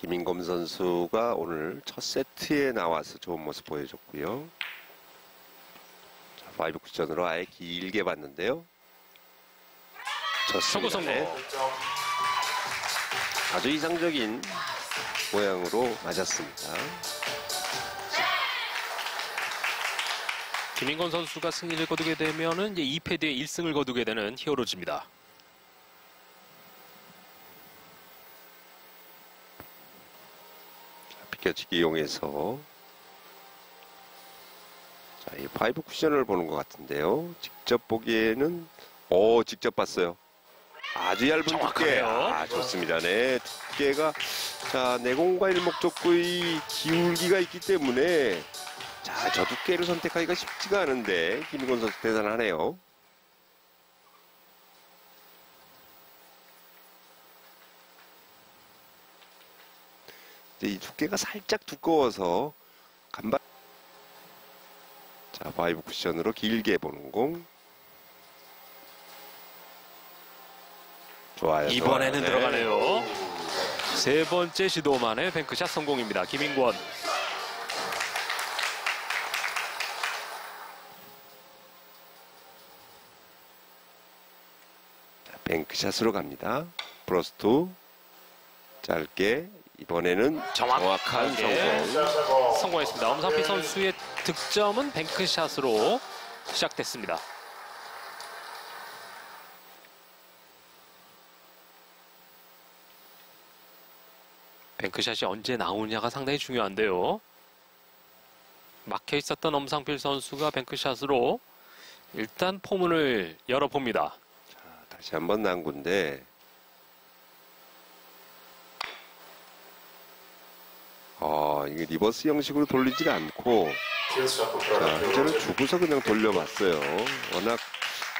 김임권 선수가 오늘 첫 세트에 나와서 좋은 모습 보여줬고요. 자, five 쿠션으로 아예 길게 봤는데요. 좋습니다. 성공. 네, 아주 이상적인 모양으로 맞았습니다. 김임권 선수가 승리를 거두게 되면은 이제 2패 뒤에 1승을 거두게 되는 히어로즈입니다. 비껴치기 이용해서 자, 이 five 쿠션을 보는 것 같은데요. 직접 보기에는 오 직접 봤어요. 아주 얇은 두께. 아 좋습니다. 네 두께가 자 내공과 일목적구의 기울기가 있기 때문에 자 저 두께를 선택하기가 쉽지가 않은데 김임권 선수 대단하네요. 이 두께가 살짝 두꺼워서 간발 자 five 쿠션으로 길게 보는 공 좋아요 이번에는 좋아요. 네. 들어가네요. 세 번째 시도만에 bank shot 성공입니다. 김임권. 자, bank shot으로 갑니다 프로스트 짧게 이번에는 정확한. 성공 성공했습니다. 엄상필 선수의 득점은 뱅크샷으로 시작됐습니다. 뱅크샷이 언제 나오느냐가 상당히 중요한데요. 막혀 있었던 엄상필 선수가 뱅크샷으로 일단 포문을 열어봅니다. 다시 한번 난구인데 어, 이게 reverse 형식으로 돌리질 않고 자, 회전을 주고서 그냥 돌려봤어요. 워낙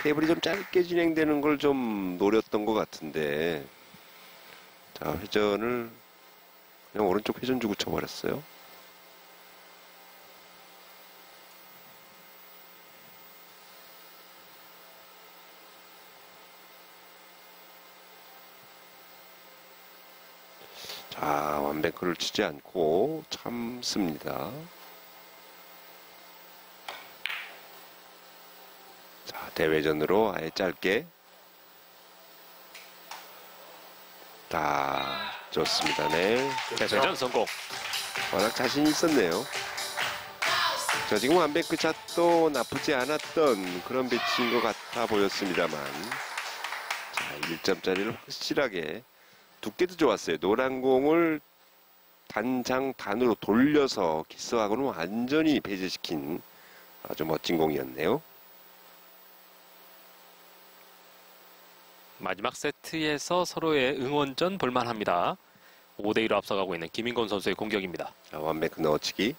테이블이 좀 짧게 진행되는 걸 좀 노렸던 것 같은데 자, 회전을 그냥 오른쪽 회전 주고 쳐버렸어요. 자, 완뱅크를 치지 않고 참습니다. 자, 대회전으로 아예 짧게. 자, 좋습니다. 네. 대회전 성공. 워낙 자신이 있었네요. 자, 지금 완뱅크 샷도 나쁘지 않았던 그런 배치인 것 같아 보였습니다만. 자, 1점짜리를 확실하게 두께도 좋았어요. 노란 공을 단장 단으로 돌려서 키스하고는 완전히 배제시킨 아주 멋진 공이었네요. 마지막 세트에서 서로의 응원전 볼만합니다. 5대1로 앞서가고 있는 김인권 선수의 공격입니다. 자, 완뱅크 넣어치기.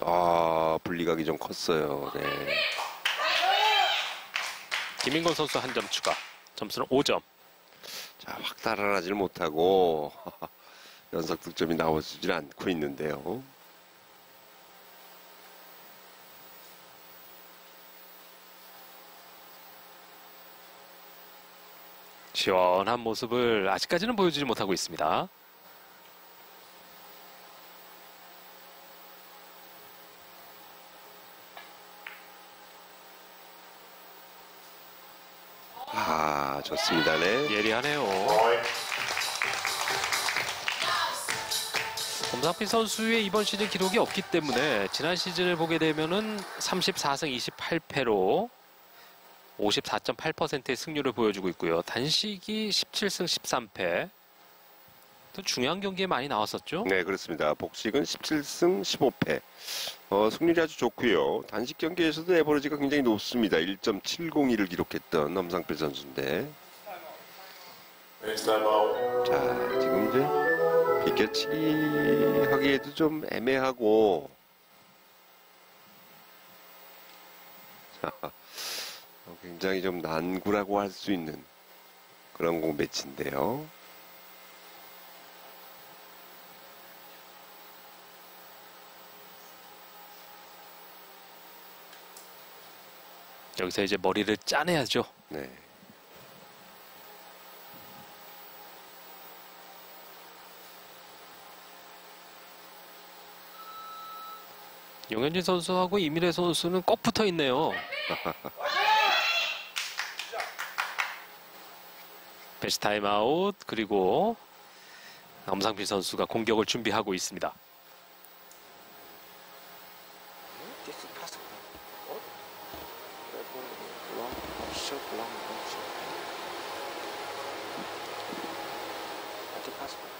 아, 분리각이 좀 컸어요. 네. 김인권 선수 한 점 추가. 점수는 5점. 자, 확 달아나질 못하고 연속 득점이 나오질 않고 있는데요. 시원한 모습을 아직까지는 보여주지 못하고 있습니다. 아, 좋습니다. 네. 예리하네요. 검상필 선수의 이번 시즌 기록이 없기 때문에 지난 시즌을 보게 되면은 34승 28패로 54.8%의 승률을 보여주고 있고요. 단식이 17승 13패. 또 중요한 경기에 많이 나왔었죠. 네, 그렇습니다. 복식은 17승 15패. 어, 승률이 아주 좋고요. 단식 경기에서도 에버리지가 굉장히 높습니다. 1.702를 기록했던 엄상필 선수인데. 자, 지금 이제 비껴치기 하기에도 좀 애매하고. 자, 어, 굉장히 좀 난구라고 할 수 있는 그런 공 매치인데요. 여기서 이제 머리를 짜내야죠. 네. 용현지 선수하고 이미래 선수는 꼭 붙어 있네요. 벤치 타임아웃 그리고 엄상필 선수가 공격을 준비하고 있습니다. Long, short, long, long, short. I think possible.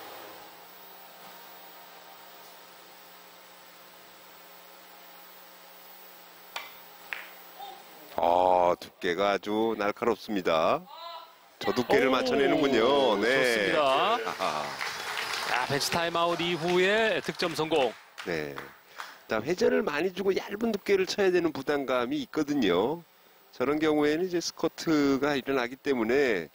아, 두께가 아주 날카롭습니다. 저 두께를 오, 맞춰내는군요. 네. 좋습니다. 아하, 자, 벤치 타임아웃 이후에 득점 성공. 네. 자, 회전을 많이 주고 얇은 두께를 쳐야 되는 부담감이 있거든요. 저런 경우에는 이제 스커트가 일어나기 때문에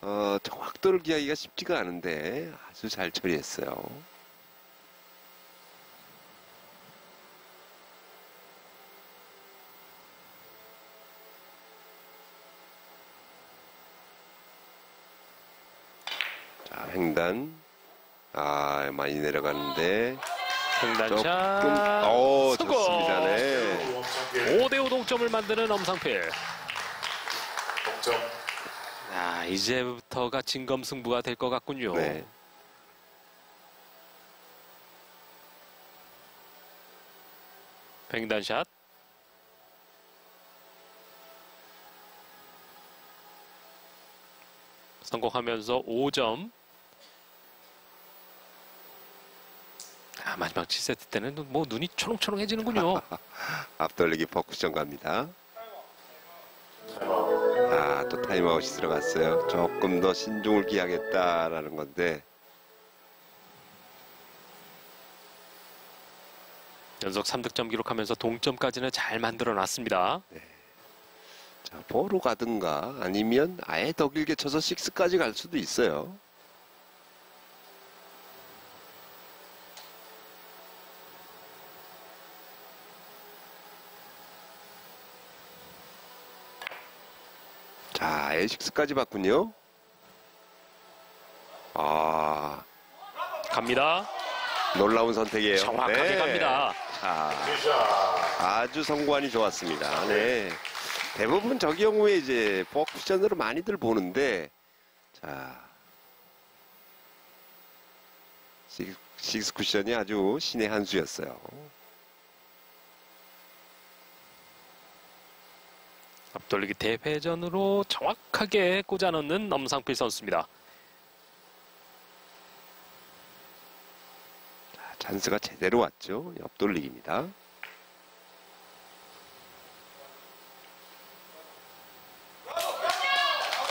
어, 정확도를 기하기가 쉽지가 않은데 아주 잘 처리했어요. 자, 횡단. 아, 많이 내려가는데. 횡단샷 조금, 어, 성공. 좋습니다. 네. 5대5 동점을 만드는 엄상필. 동점 아, 이제부터가 진검승부가 될 것 같군요. 네. 횡단샷. 성공하면서 5점. 마지막 7세트 때는 뭐 눈이 초롱초롱해지는군요. 앞돌리기 four 쿠션 갑니다. 아, 또 타임아웃이 들어갔어요. 조금 더 신중을 기하겠다라는 건데. 연속 3득점 기록하면서 동점까지는 잘 만들어 놨습니다. 자, four로 가든가 아니면 아예 더 길게 쳐서 six까지 갈 수도 있어요. 자, 아예 식스까지 봤군요. 아, 갑니다. 놀라운 선택이에요. 정확하게 네. 갑니다. 자, 샷 아주 성관이 좋았습니다. 네. 대부분 저 경우에 이제 포쿠션으로 많이들 보는데, 자. 식스 쿠션이 아주 신의 한 수였어요. 앞돌리기 대회전으로 정확하게 꽂아 넣는 엄상필 선수입니다. 자, 찬스가 제대로 왔죠. 옆돌리기입니다.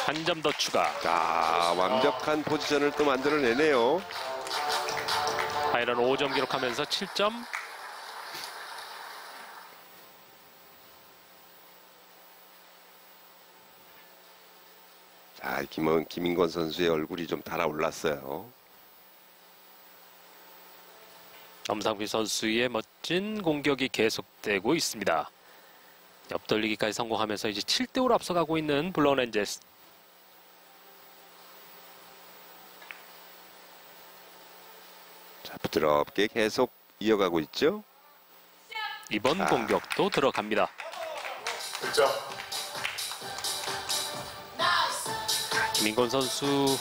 한 점 더 추가. 자, 완벽한 포지션을 또 만들어내네요. 하이런 5점 기록하면서 7점. 자, 김원, 김인권 선수의 얼굴이 좀 달아올랐어요. 엄상필 선수의 멋진 공격이 계속되고 있습니다. 옆돌리기까지 성공하면서 이제 7대5로 앞서가고 있는 블론 엔젤스. 자, 부드럽게 계속 이어가고 있죠. 이번 아. 공격도 들어갑니다. 득점 김인권 선수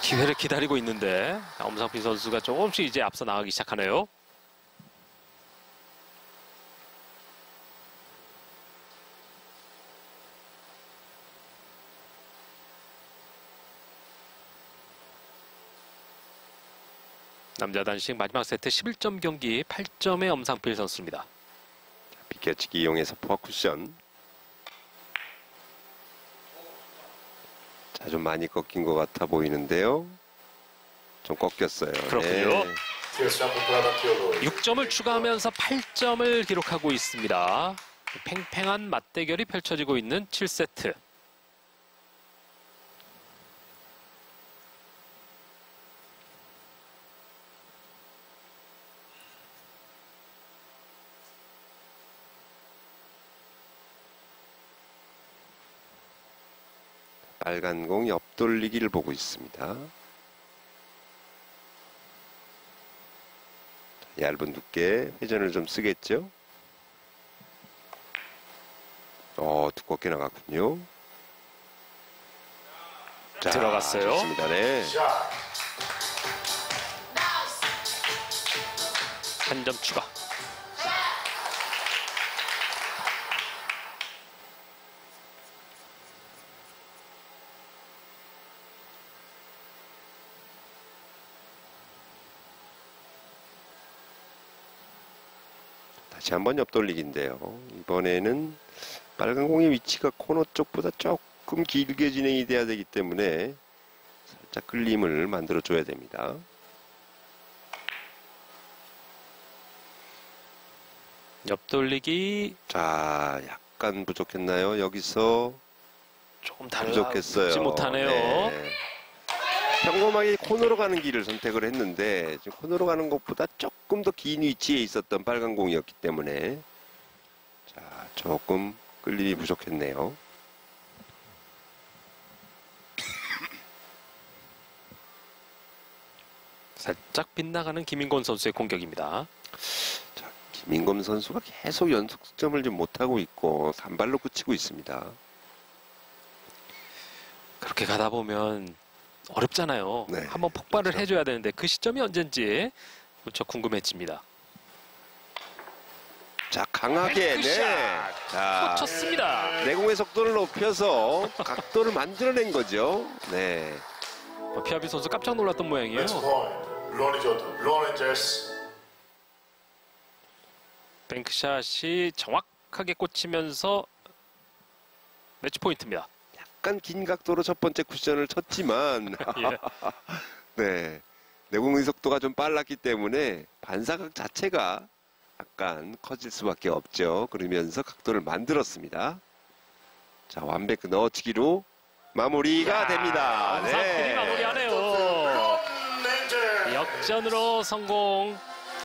기회를 기다리고 있는데 엄상필 선수가 조금씩 이제 앞서 나가기 시작하네요. 남자 단식 마지막 세트 11점 경기 8점의 엄상필 선수입니다. 비켜치기 이용해서 퍼쿠션. 자, 좀 많이 꺾인 것 같아 보이는데요. 좀 꺾였어요. 그렇군요. 네. 프라다 티어로 6점을 추가하면서 8점을 기록하고 있습니다. 팽팽한 맞대결이 펼쳐지고 있는 7세트. 빨간 공 옆돌리기를 보고 있습니다. 얇은 두께 회전을 좀 쓰겠죠. 어 두껍게 나갔군요. 자, 들어갔어요. 좋습니다. 네. 샷. 한점 추가. 다시 한번 옆돌리기인데요. 이번에는 빨간 공의 위치가 코너 쪽보다 조금 길게 진행이 돼야 되기 때문에 살짝 끌림을 만들어 줘야 됩니다. 옆돌리기 자, 약간 부족했나요? 여기서 조금 달라. 부족했어요. 지 못하네요. 네. 평범하게 코너로 가는 길을 선택을 했는데 지금 코너로 가는 것보다 조금 더 긴 위치에 있었던 빨간 공이었기 때문에 자 조금 끌림이 부족했네요. 살짝 빗나가는 김인권 선수의 공격입니다. 자, 김인검 선수가 계속 연속 득점을 좀 못하고 있고 단발로 그치고 있습니다. 그렇게 가다 보면 어렵잖아요. 네, 한번 폭발을 그렇죠. 해줘야 되는데 그 시점이 언젠지 무척 궁금해집니다. 자 강하게 네. 자 꽂혔습니다. 내공의 속도를 높여서 각도를 만들어낸 거죠. 네. 뭐 피아비 선수 깜짝 놀랐던 모양이에요. 뱅크샷이 정확하게 꽂히면서 매치 포인트입니다. 약간 긴 각도로 첫 번째 쿠션을 쳤지만 예. 네. 내공의 속도가 좀 빨랐기 때문에 반사각 자체가 약간 커질 수밖에 없죠. 그러면서 각도를 만들었습니다. 자, 완벽 넣어치기로 마무리가 됩니다. 엄상필이 네. 마무리하네요. 역전으로 성공.